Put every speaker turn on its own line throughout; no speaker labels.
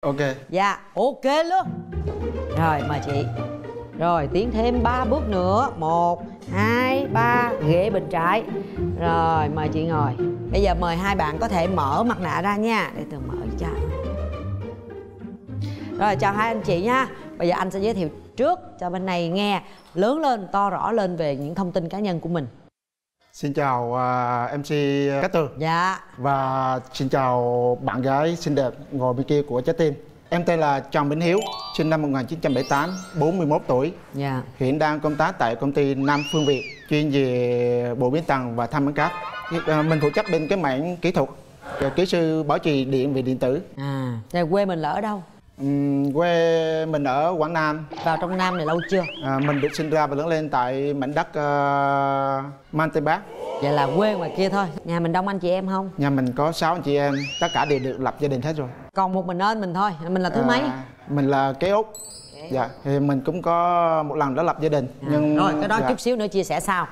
ok.
Dạ ok luôn. Rồi, mời chị. Rồi, tiến thêm 3 bước nữa. Một, hai, ba, ghế bên trái. Rồi, mời chị ngồi. Bây giờ mời hai bạn có thể mở mặt nạ ra nha. Để từ mở cho. Rồi, chào hai anh chị nha. Bây giờ anh sẽ giới thiệu trước cho bên này nghe. Lớn lên, to rõ lên về những thông tin cá nhân của mình
xin chào uh, mc cát tường
dạ.
Và xin chào bạn gái xinh đẹp ngồi bên kia của trái tim em tên là trần Bỉnh Hiếu sinh năm 1978 41 tuổi.
Dạ.
Hiện đang công tác tại công ty Nam Phương Việt chuyên về bộ biến tầng và thăm bán cáp. À, mình phụ trách bên cái mảng kỹ thuật kỹ sư bảo trì điện về điện tử.
À rồi quê mình là ở đâu
Ừm, quê mình ở Quảng Nam.
Vào trong nam này lâu chưa?
À, mình được sinh ra và lớn lên tại mảnh đất uh, Man Tây Bắc
vậy là quê ngoài kia thôi. Nhà mình đông anh chị em không?
Nhà mình có 6 anh chị em tất cả đều được lập gia đình hết rồi.
Còn một mình ơn mình thôi. Mình là thứ
À,
mấy?
mình là kế út. Dạ thì mình cũng có một lần đã lập gia đình nhưng
rồi cái đó
dạ.
chút xíu nữa chia sẻ sau.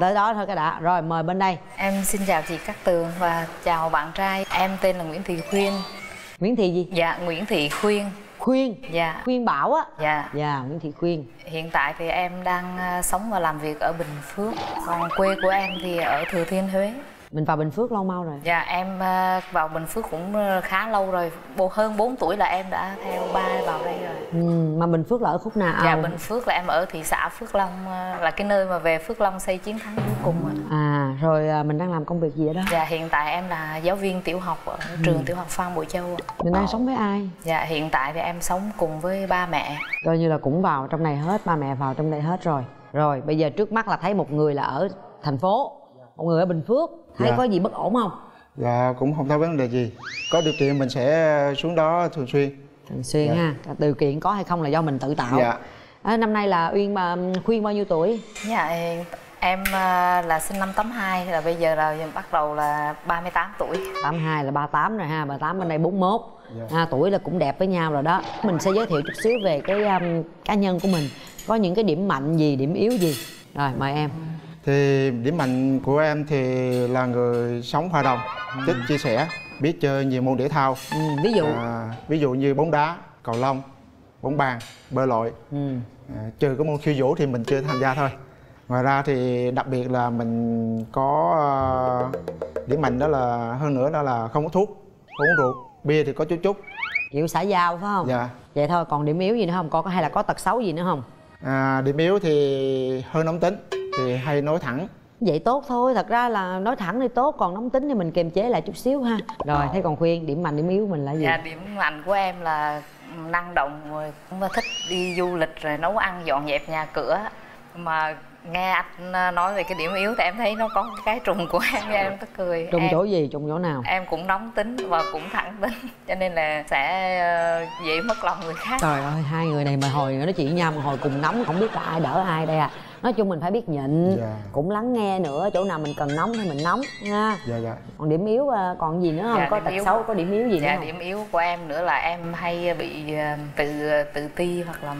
Tới đó thôi cái đã. Rồi mời bên đây.
Em xin chào chị Cát Tường và chào bạn trai. Em tên là Nguyễn Thị Khuyên.
Nguyễn thị gì
Dạ, Nguyễn Thị Khuyên.
khuyên
Dạ.
khuyên bảo á
Dạ.
dạ nguyễn thị khuyên
Hiện tại thì em đang à, sống và làm việc ở Bình Phước. Còn quê của em thì ở Thừa Thiên Huế.
Mình vào bình phước lâu mau rồi
Dạ, em à, vào Bình Phước cũng à, khá lâu rồi. Bộ hơn 4 tuổi là em đã theo ba vào đây rồi.
ừ, mà bình phước là ở khúc nào
Dạ, Bình Phước là em ở thị xã Phước Long à, là cái nơi mà về Phước Long xây chiến thắng cuối cùng ạ.
à rồi mình đang làm công việc gì ở đó
Dạ, hiện tại em là giáo viên tiểu học ở trường tiểu học Phan Bội Châu
mình đang sống với ai
Dạ, hiện tại thì em sống cùng với ba mẹ.
coi như là cũng vào trong này hết ba mẹ vào trong đây hết rồi rồi bây giờ trước mắt là thấy một người là ở thành phố một người ở bình phước thấy
Dạ.
có gì bất ổn không?
Dạ cũng không có vấn đề gì. Có điều kiện mình sẽ xuống đó thường xuyên.
Thường xuyên
Dạ.
ha. Điều kiện có hay không là do mình tự tạo.
Dạ.
À, năm nay là uyên mà khuyên bao nhiêu tuổi?
Dạ em à, là sinh năm 82 là bây giờ là bắt đầu là 38 tuổi.
82 là 38 rồi ha 38 bên đây 41
Dạ.
à, tuổi là cũng đẹp với nhau rồi đó. Mình sẽ giới thiệu chút xíu về cái um, cá nhân của mình. Có những cái điểm mạnh gì điểm yếu gì? Rồi mời em
thì điểm mạnh của em thì là người sống hòa đồng thích chia sẻ biết chơi nhiều môn thể thao.
Ừ, ví dụ?
À, ví dụ như bóng đá cầu lông bóng bàn bơi lội.
Ừ.
à, trừ cái môn khiêu vũ thì mình chưa tham gia thôi. Ngoài ra thì đặc biệt là mình có à, điểm mạnh đó là hơn nữa đó là không có thuốc không uống rượu bia thì có chút chút.
Kiểu xã giao phải không?
Dạ.
Vậy thôi còn điểm yếu gì nữa không? Có hay là có tật xấu gì nữa không?
À, điểm yếu thì hơi nóng tính thì hay nói thẳng.
Vậy tốt thôi thật ra là nói thẳng thì tốt còn nóng tính thì mình kiềm chế lại chút xíu ha. Rồi thế còn khuyên điểm mạnh điểm yếu mình là gì?
Dạ điểm mạnh của em là năng động rồi cũng thích đi du lịch rồi nấu ăn dọn dẹp nhà cửa. Mà nghe anh à, nói về cái điểm yếu thì em thấy nó có cái trùng của em em tức cười.
Trùng
em,
chỗ gì trùng chỗ nào?
Em cũng nóng tính và cũng thẳng tính cho nên là sẽ ờ, dễ mất lòng người khác.
Trời ơi hai người này mà hồi nói chuyện nhau mà hồi cùng nóng không biết là ai đỡ ai đây à nói chung mình phải biết nhịn
Dạ.
cũng lắng nghe nữa chỗ nào mình cần nóng thì mình nóng ha
dạ dạ
còn điểm yếu à, còn gì nữa không
Dạ,
có
điểm
tật
yếu.
xấu có điểm yếu gì nữa
dạ
không
điểm yếu của em nữa là em hay bị ờ, tự tự ti hoặc là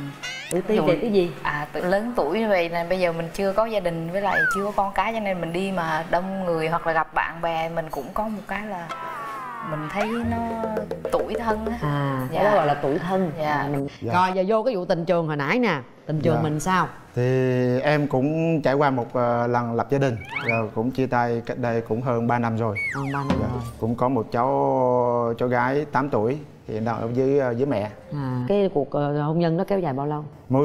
tự ti về cái gì
à tự lớn tuổi như vậy là bây giờ mình chưa có gia đình với lại chưa có con cái cho nên mình đi mà đông người hoặc là gặp bạn bè mình cũng có một cái là mình thấy nó tuổi thân á
à
Dạ.
đó gọi là tuổi thân
Dạ.
à, mình...
Dạ.
rồi giờ vô cái vụ tình trường hồi nãy nè tình trường
Dạ.
mình sao
thì em cũng trải qua một ờ, lần lập gia đình rồi cũng chia tay cách đây cũng hơn 3 năm rồi.
Còn ba năm
Dạ.
rồi.
cũng có một cháu cháu gái 8 tuổi hiện đang ở với ờ, với mẹ.
À, cái cuộc ờ, hôn nhân đó kéo dài bao lâu?
Mối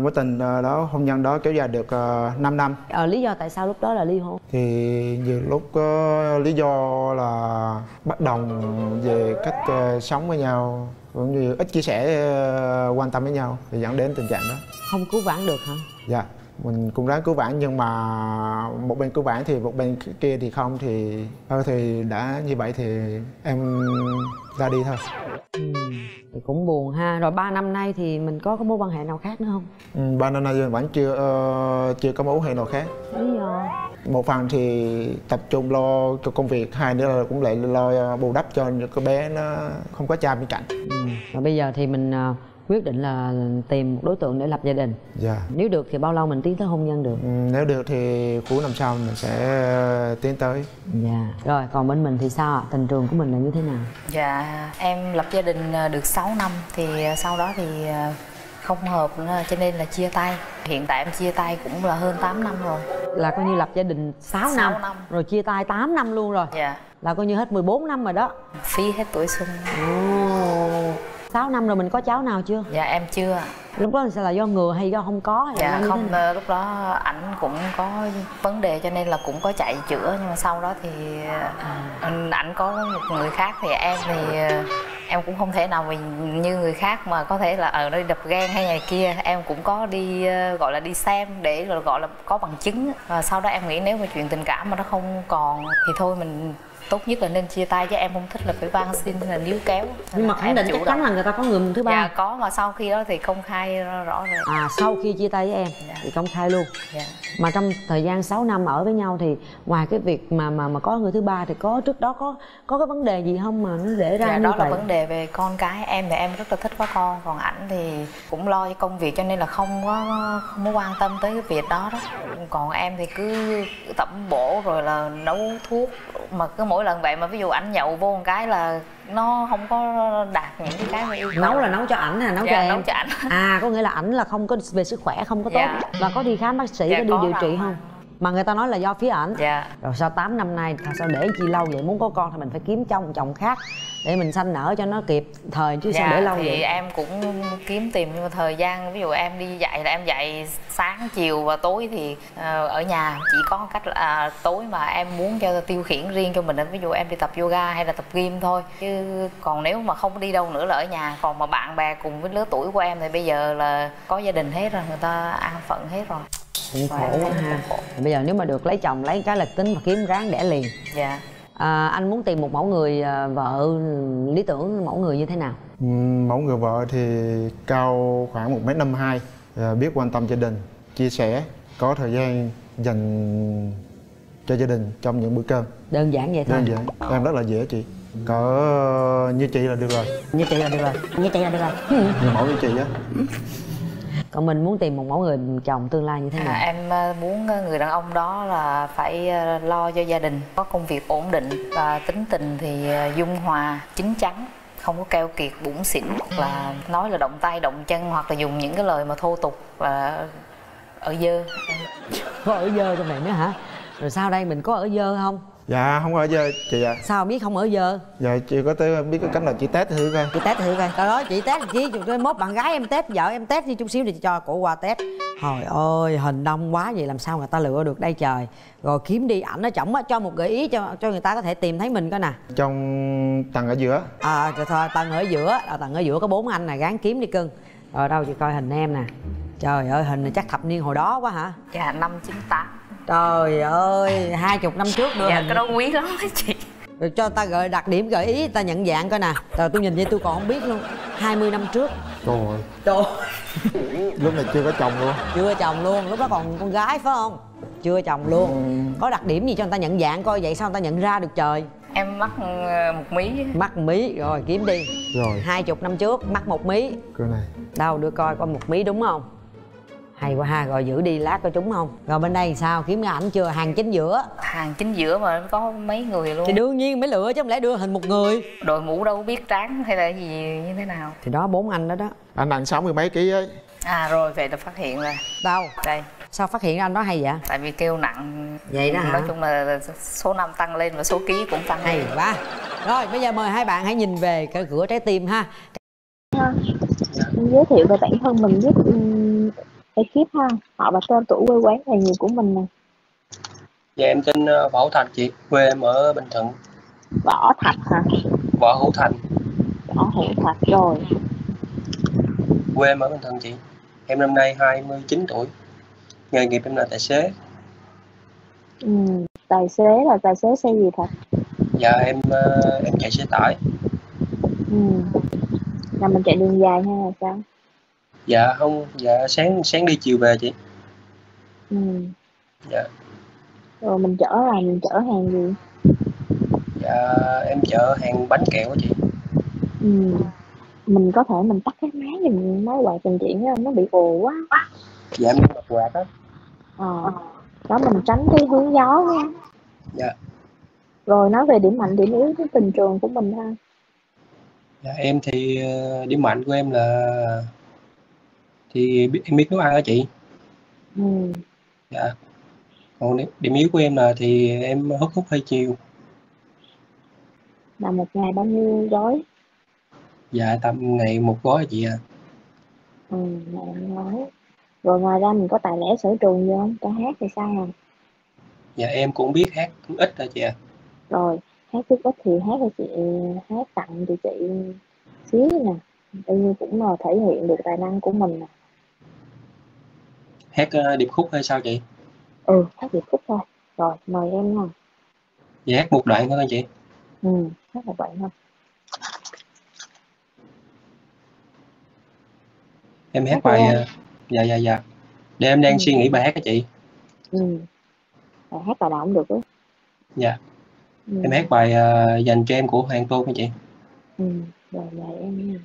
mối tình đó hôn nhân đó kéo dài được uh, 5 năm.
Ờ, lý do tại sao lúc đó là ly hôn?
Thì nhiều lúc lý do là bất đồng về cách sống với nhau cũng như ít chia sẻ ờ, quan tâm với nhau thì dẫn đến tình trạng đó.
Không cứu vãn được hả?
Dạ mình cũng ráng cứu vãn nhưng mà một bên cứu vãn thì một bên kia thì không thì thôi thì đã như vậy thì em ra đi thôi.
Ừ. thì cũng buồn ha. Rồi ba năm nay thì mình có cái mối quan hệ nào khác nữa không?
Ừ, ba năm nay vẫn chưa ờ, chưa có mối quan hệ nào khác.
Do
một phần thì tập trung lo cho công việc hai nữa là cũng lại lo bù đắp cho những cái bé nó không có cha bên cạnh.
Ừ. rồi bây giờ thì mình ờ, quyết định là tìm một đối tượng để lập gia đình.
Dạ.
Nếu được thì bao lâu mình tiến tới hôn nhân được?
Ừ, nếu được thì cuối năm sau mình sẽ tiến tới.
Dạ. Rồi còn bên mình thì sao ạ? Tình trường của mình là như thế nào?
Dạ, em lập gia đình ờ, được 6 năm thì ờ, sau đó thì ờ, không hợp nữa, cho nên là chia tay. Hiện tại em chia tay cũng là hơn 8 năm rồi.
là coi như lập gia đình 6 năm,
Sáu năm.
rồi chia tay 8 năm luôn rồi
Dạ,
là coi như hết 14 năm rồi đó
phí hết tuổi xuân.
Ồ, 6 năm rồi mình có cháu nào chưa
Dạ em chưa.
lúc đó sẽ là do ngừa hay do không có hay
Dạ không
thế
ờ, lúc đó ảnh cũng có vấn đề cho nên là cũng có chạy chữa nhưng mà sau đó thì ờ, ảnh có một người khác thì em thì ờ, em cũng không thể nào mình như người khác mà có thể là ờ, ở đây đập gan hay này kia. Em cũng có đi ờ, gọi là đi xem để gọi là có bằng chứng. Và sau đó em nghĩ nếu mà chuyện tình cảm mà nó không còn thì thôi mình tốt nhất là nên chia tay chứ em không thích là phải van xin hay là níu kéo.
Nhưng mà khẳng định chắc chắn là người ta có người thứ ba.
Dạ có mà sau khi đó thì công khai rõ rồi
à sau khi chia tay với em
Dạ.
thì công khai luôn.
Dạ.
mà trong thời gian 6 năm ở với nhau thì ngoài cái việc mà mà mà có người thứ ba thì có trước đó có có cái vấn đề gì không mà nó để ra
dạ,
như
đó là
vậy?
vấn đề về con cái. Em thì em rất là thích có con còn ảnh thì cũng lo cho công việc cho nên là không có không có quan tâm tới cái việc đó đó. Còn em thì cứ tẩm bổ rồi là nấu thuốc mà cứ mỗi lần vậy mà ví dụ ảnh nhậu vô một cái là nó không có đạt những cái cái mà yêu cầu.
Nấu là nấu cho ảnh hay nấu
Dạ,
cho em?
nấu cho ảnh.
à có nghĩa là ảnh là không có về sức khỏe không có tốt.
Dạ.
và có đi khám bác sĩ
Dạ,
có đi
có
điều trị không mà người ta nói là do phía ảnh.
Dạ.
Rồi sau 8 năm nay sao để chi lâu vậy? Muốn có con thì mình phải kiếm chồng chồng khác để mình sanh nở cho nó kịp thời chứ sao để lâu
Dạ, thì
vậy?
em cũng kiếm tìm nhưng mà thời gian ví dụ em đi dạy là em dạy sáng chiều và tối thì ờ, ở nhà chỉ có cách là à, tối mà em muốn cho tiêu khiển riêng cho mình ví dụ em đi tập yoga hay là tập gym thôi. Chứ còn nếu mà không đi đâu nữa là ở nhà. Còn mà bạn bè cùng với lứa tuổi của em thì bây giờ là có gia đình hết rồi người ta an phận hết rồi
cũng khổ quá ha. bây giờ nếu mà được lấy chồng lấy cái lịch tính và kiếm ráng đẻ liền.
Dạ.
À, anh muốn tìm một mẫu người à, vợ lý tưởng mẫu người như thế nào?
Ừ, mẫu người vợ thì cao khoảng một m năm hai biết quan tâm gia đình chia sẻ có thời gian dành cho gia đình trong những bữa cơm.
Đơn giản vậy thôi.
Đơn giản. Em rất là dễ chị. Cỡ như chị là được rồi.
Như chị là được rồi. Như chị là được rồi.
Người mẫu như chị á
còn mình muốn tìm một mẫu người chồng tương lai như thế nào?
À, em ờ, muốn ờ, người đàn ông đó là phải ờ, lo cho gia đình, có công việc ổn định và tính tình thì dung hòa, chín chắn không có keo kiệt bủn xỉn hoặc là nói là động tay động chân hoặc là dùng những cái lời mà thô tục và ở dơ.
Có ở dơ trong này nữa hả? Rồi sau đây mình có ở dơ không
dạ không có giờ chị ạ.
Sao biết không ở dơ
dạ chị có tới biết cái cách là chị test thử coi.
Chị test thử coi. Trời ơi chị test chi chục mốt bạn gái em test vợ em test đi chút xíu thì chị cho cổ qua test trời ơi hình đông quá vậy làm sao người ta lựa được đây trời? Rồi kiếm đi ảnh ở chổng á cho một gợi ý cho cho người ta có thể tìm thấy mình coi nè.
Trong tầng ở giữa.
À rồi thôi tầng ở giữa à, tầng ở giữa có bốn anh này gán kiếm đi cưng. Rồi đâu chị coi hình em nè. Trời ơi hình này chắc thập niên hồi đó quá hả?
Dạ năm chín tám
trời ơi hai chục năm trước đưa
dạ
hình
cái đó quý lắm đó chị.
Rồi cho ta gợi đặc điểm gợi ý ta nhận dạng coi nè. Rồi tôi nhìn vậy tôi còn không biết luôn. 20 năm trước.
Trời ơi.
Trời.
Lúc này chưa có chồng luôn.
Chưa chồng luôn lúc đó còn con gái phải không? Chưa chồng luôn. Có đặc điểm gì cho người ta nhận dạng coi vậy sao người ta nhận ra được trời?
Em mắc ờ, một mí
mắc mí rồi kiếm đi.
Rồi.
Hai chục năm trước mắc một mí.
Cái này.
Đâu đưa coi coi một mí đúng không hay quá ha rồi giữ đi lát coi trúng không? Rồi bên đây sao? Kiếm cái ảnh chưa? Hàng chính giữa.
Hàng chính giữa mà có mấy người luôn.
Thì đương nhiên mới lựa chứ không lẽ đưa hình một người?
Đội mũ đâu biết tráng hay là gì như thế nào.
Thì đó bốn anh đó đó.
Anh nặng sáu mươi mấy ký ấy.
À rồi vậy là phát hiện rồi.
Đâu?
Đây.
Sao phát hiện ra anh đó hay vậy?
Tại vì kêu nặng.
Vậy đó hả?
nói chung là số năm tăng lên và số ký cũng tăng
hay quá. Rồi bây giờ mời hai bạn hãy nhìn về cái cửa trái tim ha.
Giới thiệu về bản thân mình giúp um, ekip ha họ và tên tuổi quê quán nghề nghiệp của mình nè
Dạ em tên ờ, Võ Thành chị, quê em ở Bình Thuận,
võ thạch hả
Võ Hữu Thành,
võ hữu thạch rồi
quê em ở Bình Thuận chị. Em năm nay 29 tuổi. Nghề nghiệp em là tài xế.
ừ. tài xế là tài xế xe gì thạch
Dạ em ờ, em chạy xe tải.
ừ. là mình chạy đường dài hay là sao
Dạ không, dạ sáng sáng đi chiều về chị.
ừ.
Dạ.
rồi mình chở là mình chở hàng gì
Dạ em chở hàng bánh kẹo á chị.
ừ. mình có thể mình tắt cái máy giùm máy quạt trình chuyện á nó bị ồ quá
dạ em bật quạt á
ờ đó mình tránh cái hướng gió nha
dạ
rồi nói về điểm mạnh điểm yếu cái tình trường của mình ha
dạ em thì ờ, điểm mạnh của em là thì em biết nấu ăn á chị?
Ừ.
dạ. Còn điểm- điểm yếu của em là thì em hút thuốc hơi nhiều
là một ngày bao nhiêu gói?
Dạ tầm ngày một gói chị à
ừ ngày một gói. Rồi ngoài ra mình có tài lẻ sở trường gì không? Ca hát thì sao à
dạ em cũng biết hát cũng ít thôi chị à
rồi hát chút ít thì hát cho chị hát tặng cho chị xíu nè. Tự nhiên cũng là thể hiện được tài năng của mình nè
hát ờ, điệp khúc hay sao chị?
Ừ hát điệp khúc thôi. Rồi mời em nha.
Dạ hát một đoạn thôi chị.
Ừ hát một bạn thôi.
Em hát
Hát
bài
thôi
ờ, dạ dạ dạ. Để em đang
Ừ.
suy nghĩ bài hát á chị.
Ừ. Rồi hát bài nào cũng được á.
Dạ.
Ừ.
em hát bài ờ, dành cho em của Hoàng Tôn nha chị.
Ừ rồi mời em nha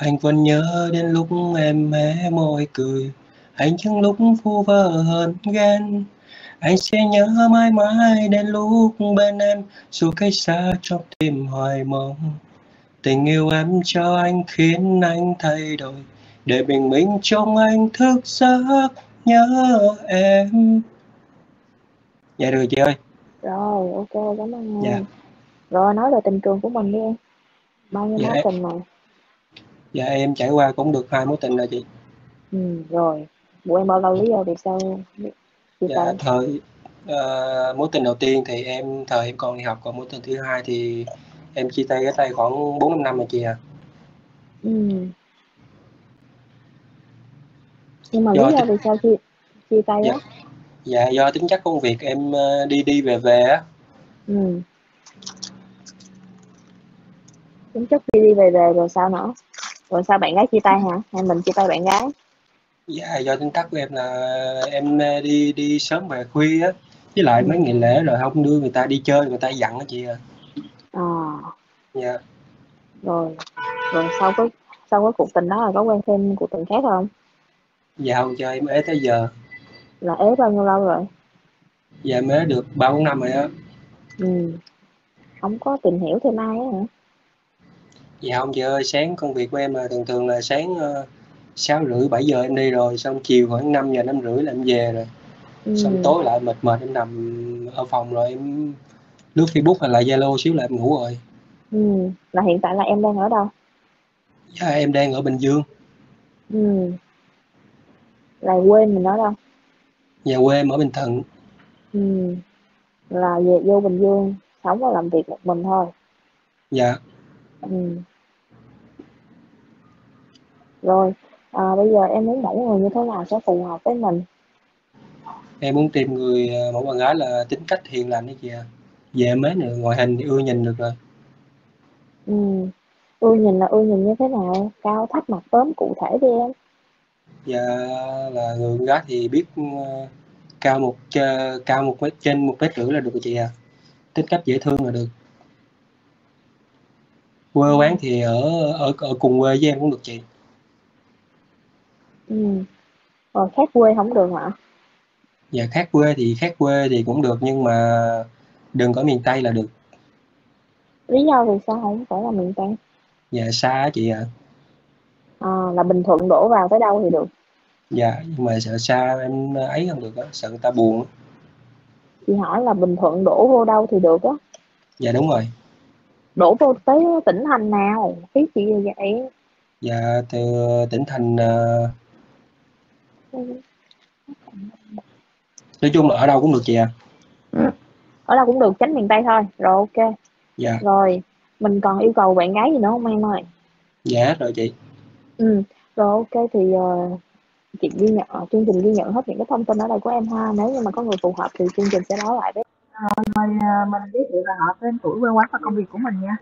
anh vẫn nhớ đến lúc em hé môi cười. Anh những lúc vu vơ hơn ghen. Anh sẽ nhớ mãi mãi đến lúc bên em. Dù cách xa trong tim hoài mong tình yêu em cho anh khiến anh thay đổi. Để bình minh trong anh thức giấc nhớ em. Dạ được chị ơi.
Rồi ok cảm ơn
Dạ.
em rồi nói về tình trường của mình đi em. Bao nhiêu
Dạ,
mối tình này
dạ em trải qua cũng được hai mối tình rồi chị.
Ừ rồi. Bộ em bao lâu lý do vì sao chia
Dạ, thời ờ, mối tình đầu tiên thì em thời em còn đi học còn mối tình thứ hai thì em chia tay cái tay khoảng 4 5 năm rồi chị à.
ừ. Nhưng mà
Do
lý do vì sao chia chia tay
Dạ.
á
Dạ do tính chất công việc em ờ, đi đi về về á.
ừ. Tính chất đi đi về về rồi sao nữa rồi sao bạn gái chia tay hả hay mình chia tay bạn gái
Dạ do tính chất của em là em ờ, đi đi sớm về khuya á. Với lại mấy ngày lễ rồi không đưa người ta đi chơi người ta giận á chị à.
à
Dạ.
rồi rồi sau cái sau cái cuộc tình đó là có quen thêm cuộc tình khác không
Dạ không chơi em ế tới giờ.
là ế bao nhiêu lâu rồi
Dạ em ế được 3 4 năm rồi á.
ừ không có tìm hiểu thêm ai á hả
Dạ không chị ơi, sáng công việc của em là thường thường là sáng uh, 6 rưỡi 7 giờ em đi rồi, xong chiều khoảng 5 giờ 5 rưỡi là em về rồi.
ừ.
xong tối lại mệt mệt em nằm ở phòng rồi em lướt Facebook hay là Zalo xíu là em ngủ rồi.
Ừ là hiện tại là em đang ở đâu?
Dạ, em đang ở Bình Dương.
Ừ. Là quê mình ở đâu?
Nhà quê em ở Bình Thuận.
Ừ. Là về vô Bình Dương sống và làm việc một mình thôi.
Dạ.
Ừ rồi à, bây giờ em muốn mẫu người như thế nào sẽ phù hợp với mình?
Em muốn tìm người ờ, mẫu bạn gái là tính cách hiền lành đấy chị à về mấy nữa ngoại hình thì ưa nhìn được rồi.
Ừ ưa nhìn là ưa nhìn như thế nào? Cao thấp mặt tóm cụ thể đi em.
Dạ là người con gái thì biết ờ, cao một chơ- cao một mét trên một mét rưỡi là được chị à tính cách dễ thương là được. Quê quán thì ở ở ở cùng quê với em cũng được chị
ừ rồi khác quê không được hả
Dạ khác quê thì khác quê thì cũng được nhưng mà đừng có miền Tây là được.
lý do vì sao không phải là miền Tây
Dạ xa á chị ạ.
à, là Bình Thuận đổ vào tới đâu thì được
Dạ nhưng mà sợ xa em ấy không được á, sợ người ta buồn á.
chị hỏi là Bình Thuận đổ vô đâu thì được á
Dạ đúng rồi.
đổ vô tới tỉnh thành nào ý chị vậy
Dạ từ tỉnh thành ờ, nói chung là ở đâu cũng được chị ạ.
ở đâu cũng được tránh miền Tây thôi rồi ok
Dạ
rồi mình còn yêu cầu bạn gái gì nữa không em ơi
dạ hết rồi chị.
ừ rồi ok thì ờ, chị ghi nhận ờ, chương trình ghi nhận hết những cái thông tin ở đây của em ha nếu như mà có người phù hợp thì chương trình sẽ báo lại với
Mời à, mình giới thiệu về họ tên tuổi quê quán và công việc của mình nha.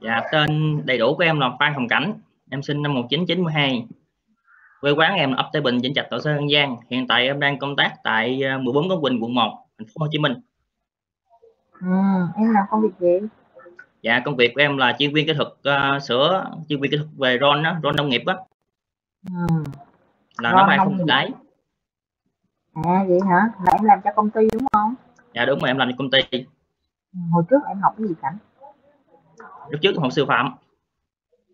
Dạ, tên đầy đủ của em là Phan Hồng Cảnh. Em sinh năm 1992. Quê quán em ấp Tây Bình, Vĩnh Trạch, Tổ Sơn, An Giang. Hiện tại em đang công tác tại à, 14 Cống Quỳnh, quận 1, thành phố Hồ Chí Minh.
Ừ, em làm công việc gì?
dạ công việc của em là chuyên viên kỹ thuật uh, sửa chuyên viên kỹ thuật về ron đó ron nông nghiệp á
ừ.
là
Ron
nó bay không đáy
à vậy hả là em làm cho công ty đúng không
dạ đúng rồi em làm cho công ty
ừ. hồi trước em học cái gì cảnh
lúc trước học sư phạm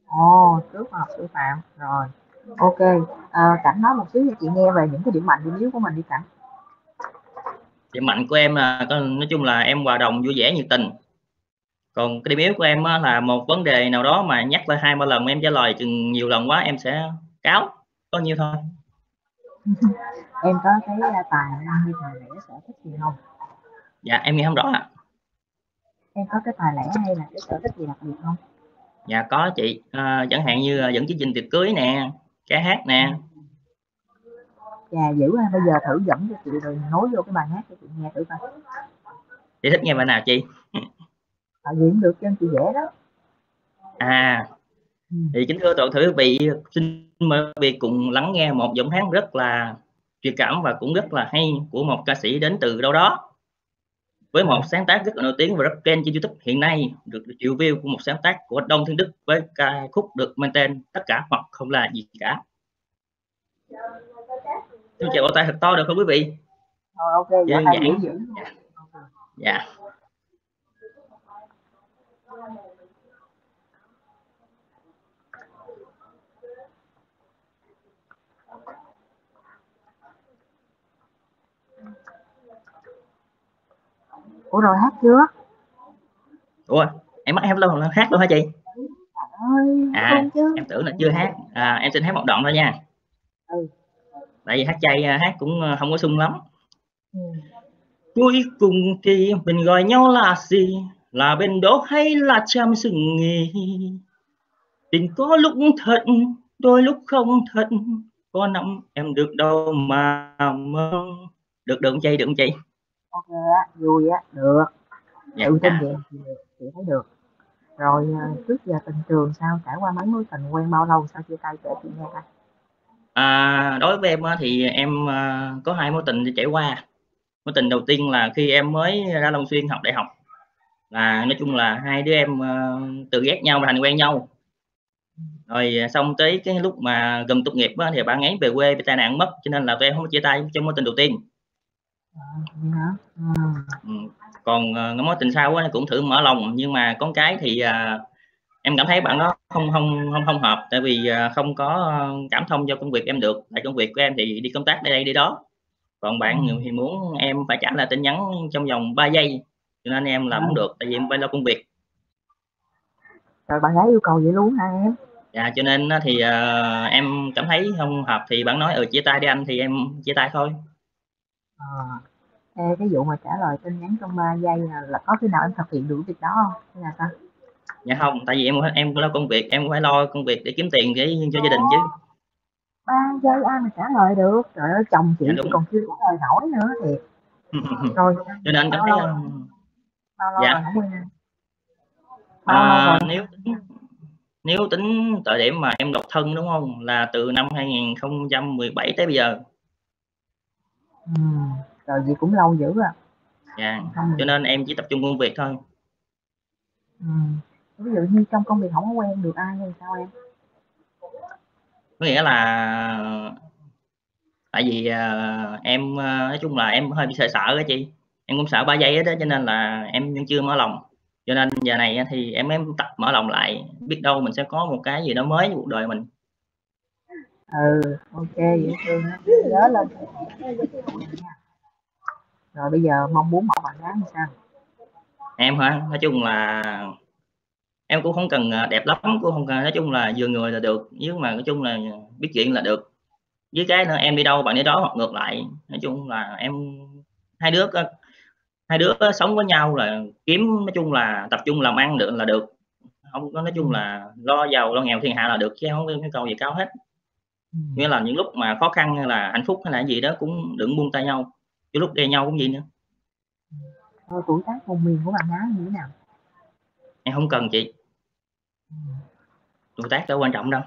ồ trước học sư phạm rồi ok. À, cảnh nói một xíu cho chị nghe về những cái điểm mạnh điểm yếu của mình đi cảnh.
Điểm mạnh của em là nói chung là em hòa đồng vui vẻ nhiệt tình. Còn cái điểm yếu của em là một vấn đề nào đó mà nhắc lại hai ba lần em trả lời chừng nhiều lần quá em sẽ cáo. Có nhiêu thôi.
Em có cái à, tài năng hay tài lẻ sở thích gì không?
Dạ em nghe không rõ ạ.
Em có cái tài lẻ hay là cái sở thích gì đặc biệt không?
Dạ có chị. À, chẳng hạn như là dẫn chương trình tiệc cưới nè ca hát nè
Chà dữ ha, bây giờ thử dẫn cho chị rồi nối vô cái bài hát cho chị nghe thử coi.
chị thích nghe bài nào chị
vì cũng được cho chị dễ đó.
à
Ừ.
thì kính thưa toàn thể quý vị xin mời quý vị cùng lắng nghe một giọng hát rất là truyền cảm và cũng rất là hay của một ca sĩ đến từ đâu đó với một sáng tác rất là nổi tiếng và rất kênh trên YouTube hiện nay được triệu view của một sáng tác của Đông Thiên Đức với ca khúc được mang tên tất cả hoặc không là gì cả Xin chào bảo tay thật to được không quý vị
Rồi ok, dạ
Đơn giản.
dữ.
dạ
Ủa rồi hát chưa?
ủa em bắt em luôn hát luôn hả chị?
Ơi,
À,
không
em tưởng là chưa hát. À, em xin hát một đoạn thôi nha.
Ừ.
tại vì hát chay à, hát cũng à, không có sung lắm.
Ừ.
cuối cùng thì mình gọi nhau là gì? Là bên đỗ hay là chăm sừng nghỉ? Tình có lúc thật đôi lúc không thật. Có năm em được đâu mà mơ được không chị? Được không chị
Ok á, vui á, được.
dạ,
Tự tin vậy chị, chị thấy được. Rồi à, trước giờ tình trường sao? Trải qua mấy mối tình quen bao lâu sao chia tay kể chị nghe coi.
À, đối với em thì em à, có hai mối tình trải qua mối tình đầu tiên là khi em mới ra Long Xuyên học đại học là nói chung là hai đứa em à, tự ghét nhau và thành quen nhau rồi xong tới cái lúc mà gần tốt nghiệp thì bạn ấy về quê bị tai nạn mất cho nên là tụi em không chia tay trong mối tình đầu tiên?
Ừ.
ừ. còn à, cái mối tình sau cũng thử mở lòng nhưng mà có cái thì à, em cảm thấy bạn đó không không không không hợp tại vì à, không có cảm thông cho công việc em được tại công việc của em thì đi công tác đây đây đi đó còn bạn
Ừ.
thì muốn em phải trả lời tin nhắn trong vòng 3 giây cho nên em làm không được tại vì em phải lo công việc
Rồi bạn gái yêu cầu vậy luôn hả em?
dạ cho nên thì à, em cảm thấy không hợp thì bạn nói ừ chia tay đi anh thì em chia tay thôi
À. Ê, cái vụ mà trả lời tin nhắn trong 3 giây là, là có khi nào em thực hiện được việc đó không? Hay là sao?
dạ không tại vì em em lo công việc em phải lo công việc để kiếm tiền để cho gia đình chứ
3 giây ai mà trả lời được? Trời ơi chồng chị
Dạ, đúng.
còn chưa trả lời nổi nữa thì rồi
cho nên anh cảm
bao
thấy
lâu,
ờ,
bao lâu
Dạ.
rồi? Bao lâu
À,
rồi?
nếu tính nếu tính thời điểm mà em độc thân đúng không là từ năm 2017 tới bây giờ
Ừ. Rồi gì cũng lâu dữ à.
dạ
Không
cho nên em chỉ tập trung công việc thôi
ừ. Ví dụ như trong công việc không có quen được ai hay sao em?
có nghĩa là tại vì à, em à, nói chung là em hơi bị sợ sợ đó chị em cũng sợ ba giây đó cho nên là em vẫn chưa mở lòng cho nên giờ này á thì em em tập mở lòng lại biết đâu mình sẽ có một cái gì đó mới cuộc đời mình
Ừ, ok dễ thương đó. Nhớ lên. Rồi bây giờ mong muốn mẫu bạn gái như sao?
em hả nói chung là em cũng không cần à, đẹp lắm cũng không cần nói chung là vừa người là được nhưng mà nói chung là biết chuyện là được với cái nữa em đi đâu bạn đi đó hoặc ngược lại nói chung là em hai đứa à, hai đứa sống với nhau là kiếm nói chung là tập trung làm ăn được là được không có nói chung là lo giàu lo nghèo thiên hạ là được chứ không có cái câu gì cao hết nghĩa là những lúc mà khó khăn hay là hạnh phúc hay là gì đó cũng đừng buông tay nhau cái lúc đe nhau cũng gì nữa.
Rồi tuổi tác vùng miền của bạn gái như thế nào?
em không cần chị. Tuổi tác đâu quan trọng đâu.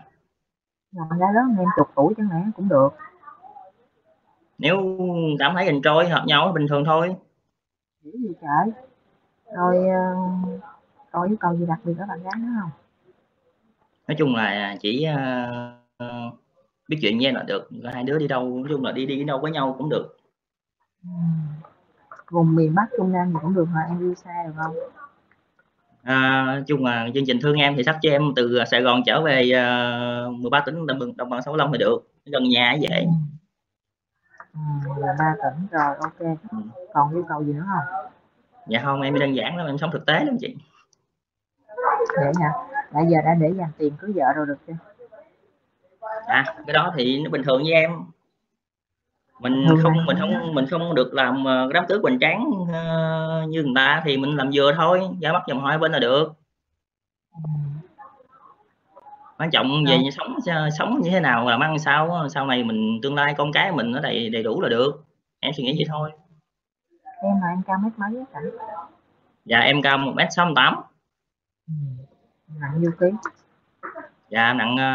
Bạn gái lớn em chục tuổi chẳng lẽ cũng được.
nếu cảm thấy enjoy hợp nhau thì bình thường thôi.
Dữ gì trời. Rồi ờ, có yêu cầu gì đặc biệt ở bạn gái nữa không?
Nói chung là chỉ uh, biết chuyện với em là được. Hai đứa đi đâu nói chung là đi đi đâu với nhau cũng được.
Ừ. vùng miền bắc trung nam gì cũng được mà em yêu xa được không?
À, chung là chương trình thương em thì sắp cho em từ Sài Gòn trở về uh, 13 tỉnh đồng bằng đồng bằng sông Long thì được. Gần nhà dễ
ừ, là ba tỉnh rồi ok. Ừ. còn yêu cầu gì nữa không?
Dạ không em đơn giản lắm em sống thực tế lắm chị.
Để hả bây giờ đã để dành tiền cưới vợ rồi được chưa
à cái đó thì nó bình thường với em. Mình ừ. không mình không mình không được làm ờ, đám cưới hoành tráng uh, như người ta thì mình làm vừa thôi ra mắt dòng họ bên là được. Quan trọng về ừ. sống sống như thế nào làm ăn sao sau này mình tương lai con cái mình nó đầy đầy đủ là được. Em suy nghĩ vậy thôi.
Em là em cao mét mấy cảnh
dạ em cao một mét sáu tám.
Ừ. nặng nhiêu ký
dạ nặng ờ,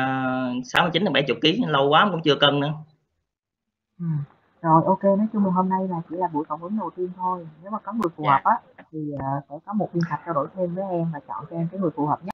sáu mươi chín bảy chục ký lâu quá cũng chưa cân nữa
ừ. rồi ok nói chung là hôm nay là chỉ là buổi phỏng vấn đầu tiên thôi nếu mà có người phù dạ. hợp á thì uh, sẽ có một biên tập trao đổi thêm với em và chọn cho em cái người phù hợp nhất